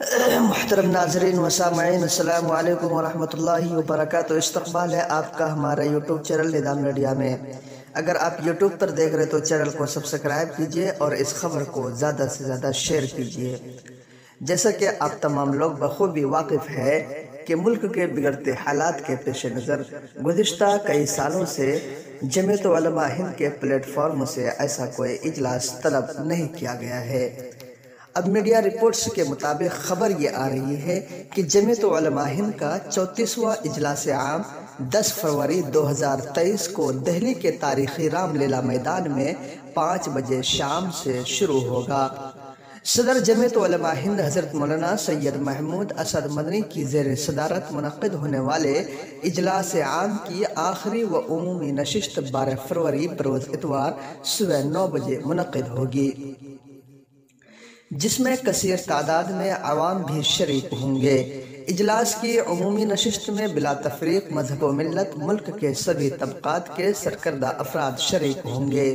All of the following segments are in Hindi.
मोहतरम नाजरीन वसामीन अल्लाम वरहमल वबरक इस्तबाल है आपका हमारा यूट्यूब चैनल निदान मीडिया में। अगर आप यूट्यूब पर देख रहे तो चैनल को सब्सक्राइब कीजिए और इस खबर को ज़्यादा से ज़्यादा शेयर कीजिए। जैसा कि आप तमाम लोग बखूबी वाकिफ़ है कि मुल्क के बिगड़ते हालात के पेश नज़र गुज्त कई सालों से जमयत हिंद के प्लेटफॉर्म से ऐसा कोई इजलास तलब नहीं किया गया है। अब मीडिया रिपोर्ट्स के मुताबिक खबर ये आ रही है कि जमयत हिंद का चौंतीसवां इजलास आम 10 फरवरी 2023 को दिल्ली के तारीखी रामलीला मैदान में पाँच बजे शाम से शुरू होगा। सदर जमयत हिंद हज़रत मौलाना सैयद महमूद असद मदनी की जेर सदारत मनद होने वाले इजलास आम की आखिरी व उमूमी नशिस्त बारह फरवरी बरोज़ इतवार सुबह नौ बजे मनद होगी। जिसमें कसर तादाद में आवाम भी शरीक होंगे। इजलास की अमूमी नशस्त में बिला तफरीक मज़हब मिलत मुल्क के सभी तबक़ात के सरकर्दा अफराद शरीक होंगे।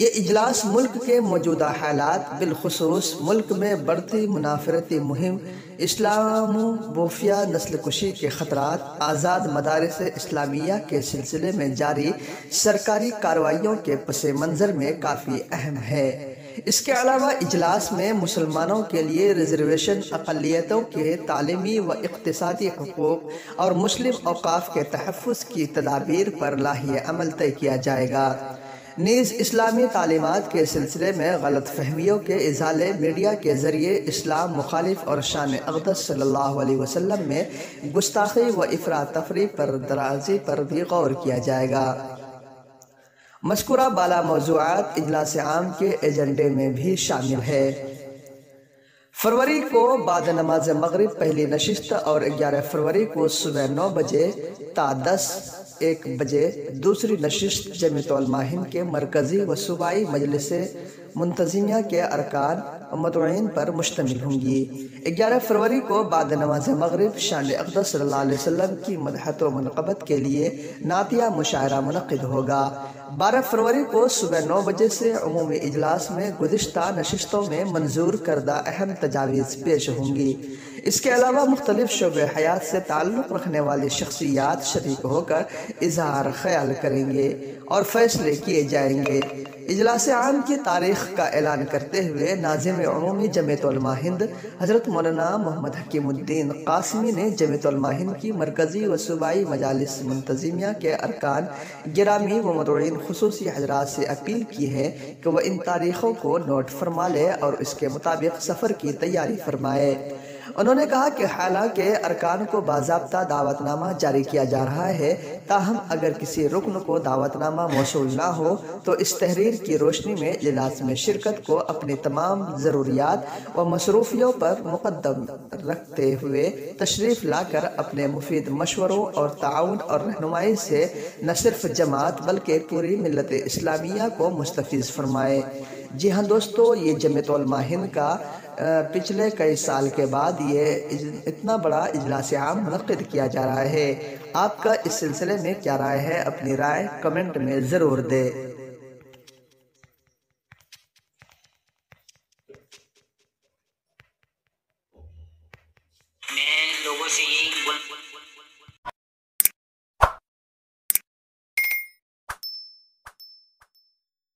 ये इजलास मुल्क के मौजूदा हालात बिलखसूस मुल्क में बढ़ती मुनाफरती मुहिम, इस्लाम बोफिया नस्ल कुशी के ख़तरात, आज़ाद मदारस इस्लामिया के सिलसिले में जारी सरकारी कार्रवाइयों के पस मंज़र में काफ़ी अहम है। इसके अलावा इजलास में मुसलमानों के लिए रिजर्वेशन अकलीतों के तालीमी व इकतदी हकूक़ और मुस्लिम अवकाफ़ के तहफ़ की तदाबीर पर लाही अमल तय किया जाएगा। नीज़ इस्लामी तालीमत के सिलसिले में गलत फहमियों के इजाले मीडिया के ज़रिए इस्लाम मुखालिफ और शान अकदस सल्लल्लाहु अलैहि वसल्लम में गुस्ताखी व अफरा तफरी पर दराजी पर भी गौर किया जाएगा। मस्कुरा बाला मौजूद इजलास आम के एजेंडे में भी शामिल है। फरवरी को बाद नमाज़ मगरब पहली नशिस्त और 11 फरवरी को सुबह नौ बजे, ता दस, एक बजे, दूसरी नशिस्त जमतमाहिन के मरकज़ी व सूबाई मजलिस मुंतजिया के अरकान मतन पर मुश्तमिल होंगी। ग्यारह फरवरी को बाद नमाज़ मगरब शान अकदस वसल्लम की मदहत व मनकबत के लिए नातिया मुशायरा मनद होगा। बारह फरवरी को सुबह नौ बजे से अमूमी इजलास में गुज्त नशस्तों में मंजूर करदा अहम तजावीज़ पेश होंगी। इसके अलावा मुख्तलिफ़ शोब हयात से ताल्लुक़ रखने वाली शख्सियात शरीक होकर इजहार ख्याल करेंगे और फैसले किए जाएँगे। इजलास आम की तारीख का ऐलान करते हुए नाजिम अमूमी हिंद हज़रत मौलाना मोहम्मद हकीमुद्दीन कासमी ने जमयत हिंद की मरकज़ी व सूबाई मजालस मुंतज़मिया के अरकान गिरामी व मदीन खसूसी हजरात से अपील की है कि वह इन तारीख़ों को नोट फरमा ले और इसके मुताबिक सफ़र की तैयारी फरमाए। उन्होंने कहा कि हालाँकि अरकान को बाबा दावतनामा जारी किया जा रहा है, ताहम अगर किसी रुकन को दावतनामा मौसू ना हो तो इस तहरीर की रोशनी में इजलास में शिरकत को अपनी तमाम ज़रूरियात व मसरूफियों पर मुकदम रखते हुए तशरीफ़ लाकर अपने मुफीद मशवरों और ताउन और रहनुमाई से न सिर्फ़ जमात बल्कि पूरी मिलत इस्लामिया को मुस्तफ़ फरमाए। जी हाँ दोस्तों, ये जमतुलमा हिंद का पिछले कई साल के बाद ये इतना बड़ा इजलास आम मनद किया जा रहा है। आपका इस सिलसिले में क्या राय है? अपनी राय कमेंट में ज़रूर दे। मैं लोगों से यही